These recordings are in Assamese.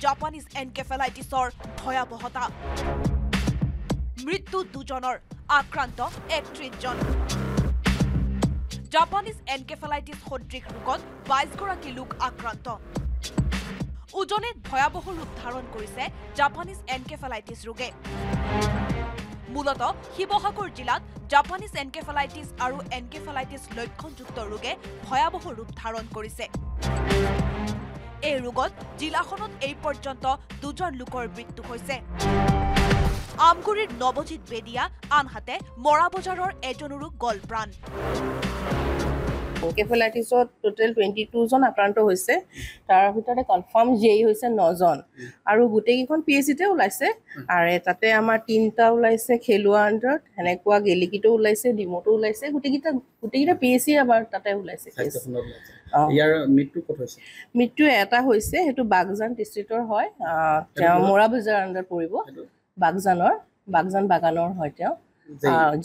জাপানীজ এনকেফেলাইটিছৰ ভয়াৱহতা মৃত্যু দুজনৰ আক্ৰান্ত একত্ৰিশজন জাপানীজ এনকেফেলাইটিছ সদৃশ ৰোগত বাইছগৰাকী লোক আক্ৰান্ত উজনিত ভয়াৱহ ৰূপ ধাৰণ কৰিছে জাপানীজ এনকেফেলাইটিছ ৰোগে মূলত শিৱসাগৰ জিলাত জাপানীজ এনকেফেলাইটিছ আৰু এনকেফেলাইটিছ লক্ষণযুক্ত ৰোগে ভয়াৱহ ৰূপ ধাৰণ কৰিছে এই ৰোগত জিলাখনত এই পৰ্যন্ত দুজন লোকৰ মৃত্যু হৈছে। আমগুৰিৰ নৱজিৎ বেদিয়া আনহাতে মৰাবজাৰৰ এজনৰো গল প্ৰাণ এনকেফেলাইটিছত টোটেল টুৱেণ্টি টুজন আক্ৰান্ত হৈছে। তাৰ ভিতৰতে কনফাৰ্ম জি আই হৈছে নজন। আৰু গোটেইকেইখন পি এইচ চিতে ওলাইছে। আৰু তাতে আমাৰ তিনিটা ওলাইছে খেলুৱা আণ্ডাৰত। সেনেকুৱা গেলিকিটো ওলাইছে ডিমতো ওলাইছে। গোটেইকেইটা গোটেইকেইটা পি এইচ চি আমাৰ তাতে ওলাইছে। ইয়াৰ মৃত্যু ক'ত হৈছে? মৃত্যু এটা হৈছে সেইটো বাগজান ডিষ্ট্ৰিক্টৰ হয়। তেওঁ সেইটো- মৰা বজাৰ আণ্ডাৰ পৰিব। বাগজানৰ বাগজান বাগানৰ হয় তেওঁ।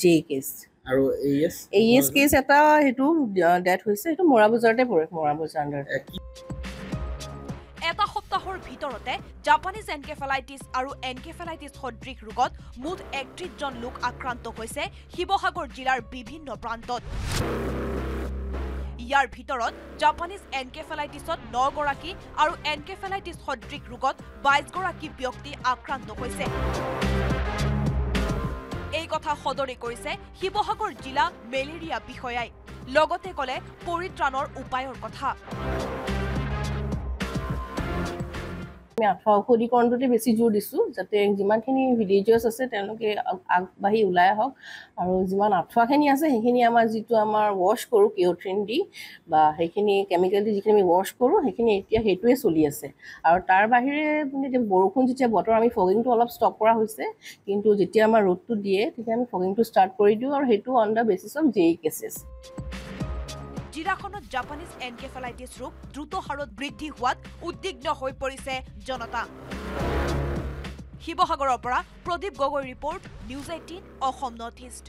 জে কেছ আৰু এই এছ এই এছ কেছ এটা সেইটো ডেথ হৈছে সেইটো মৰা বজাৰতে পৰে মৰা বজাৰ আণ্ডাৰ এটা সপ্তাহৰ ভিতৰতে জাপানীজ এনকেফেলাইটিছ আৰু এনকেফেলাইটিছ সদৃশ ৰোগত মুঠ একত্ৰিশজন লোক আক্ৰান্ত হৈছে শিৱসাগৰ জিলাৰ বিভিন্ন প্ৰান্তত। ইয়াৰ ভিতৰত জাপানীজ এনকেফেলাইটিছত নগৰাকী আৰু এনকেফেলাইটিছ সদৃশ ৰোগত বাইছগৰাকী ব্যক্তি আক্ৰান্ত হৈছে। কথা সদৰি কৰিছে শিৱসাগৰ জিলা মেলেৰিয়া বিষয়াই। লগতে কলে পৰিত্ৰাণৰ উপায়ৰ কথা। ঔষধীকৰণটোতে বেছি জোৰ দিছোঁ যাতে যিমানখিনি ভিলেজাৰ্ছ আছে তেওঁলোকে আগ- আগবাঢ়ি ওলাই আহক। আৰু যিমান আঁঠুৱাখিনি আছে সেইখিনি আমাৰ যিটো আমাৰ ৱাশ্ব কৰোঁ কিঅ'ট্ৰিন দি বা সেইখিনি কেমিকেল দি যিখিনি আমি ৱাশ্ব কৰোঁ সেইখিনি এতিয়া সেইটোৱে চলি আছে। আৰু তাৰ বাহিৰে মানে এতিয়া বৰষুণ যেতিয়া বতৰ আমি ফগিংটো অলপ ষ্টপ কৰা হৈছে কিন্তু যেতিয়া আমাৰ ৰ'দটো দিয়ে তেতিয়া আমি ফগিংটো ষ্টাৰ্ট কৰি দিওঁ আৰু সেইটো on the basis of J cases জিলাখনত জাপানীজ এনকেফেলাইটিছ ৰোগ দ্ৰুত হাৰত বৃদ্ধি হোৱাত উদ্বিগ্ন হৈ পৰিছে জনতা। শিৱসাগৰৰ পৰা Pradip Gogoi report News Eighteen Assam North East.